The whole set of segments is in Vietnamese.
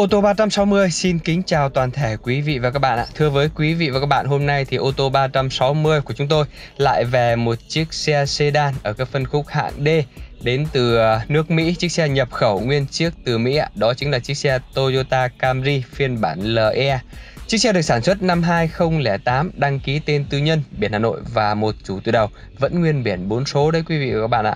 Ô tô 360 xin kính chào toàn thể quý vị và các bạn ạ. Thưa với quý vị và các bạn, hôm nay thì ô tô 360 của chúng tôi lại về một chiếc xe sedan ở các phân khúc hạng D đến từ à, nước Mỹ, chiếc xe nhập khẩu nguyên chiếc từ Mỹ ạ. Đó chính là chiếc xe Toyota Camry phiên bản LE. Chiếc xe được sản xuất năm 2008, đăng ký tên tư nhân, biển Hà Nội và một chủ từ đầu, vẫn nguyên biển 4 số đấy quý vị và các bạn ạ.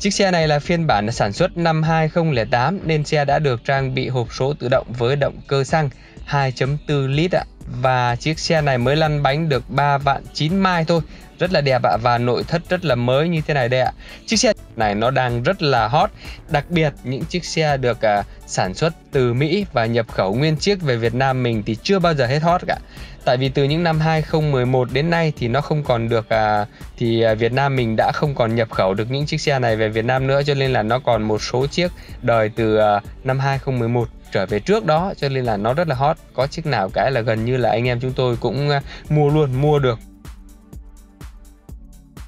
Chiếc xe này là phiên bản sản xuất năm 2008 nên xe đã được trang bị hộp số tự động với động cơ xăng 2.4 lít ạ. Và chiếc xe này mới lăn bánh được 3 vạn 9 mai thôi. Rất là đẹp ạ và nội thất rất là mới như thế này đây ạ. Chiếc xe này nó đang rất là hot. Đặc biệt những chiếc xe được à, sản xuất từ Mỹ và nhập khẩu nguyên chiếc về Việt Nam mình thì chưa bao giờ hết hot cả. Tại vì từ những năm 2011 đến nay thì nó không còn được à, thì à, Việt Nam mình đã không còn nhập khẩu được những chiếc xe này về Việt Nam nữa cho nên là nó còn một số chiếc đời từ à, năm 2011 trở về trước đó, cho nên là nó rất là hot có chiếc nào cái là gần như là anh em chúng tôi cũng à, mua luôn, mua được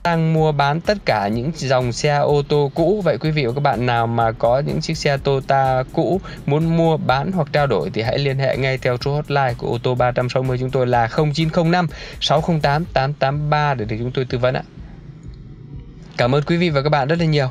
đang mua bán tất cả những dòng xe ô tô cũ vậy quý vị và các bạn nào mà có những chiếc xe Toyota cũ muốn mua, bán hoặc trao đổi thì hãy liên hệ ngay theo số hotline của ô tô 360 chúng tôi là 0905 608 883 để được chúng tôi tư vấn ạ. Cảm ơn quý vị và các bạn rất là nhiều.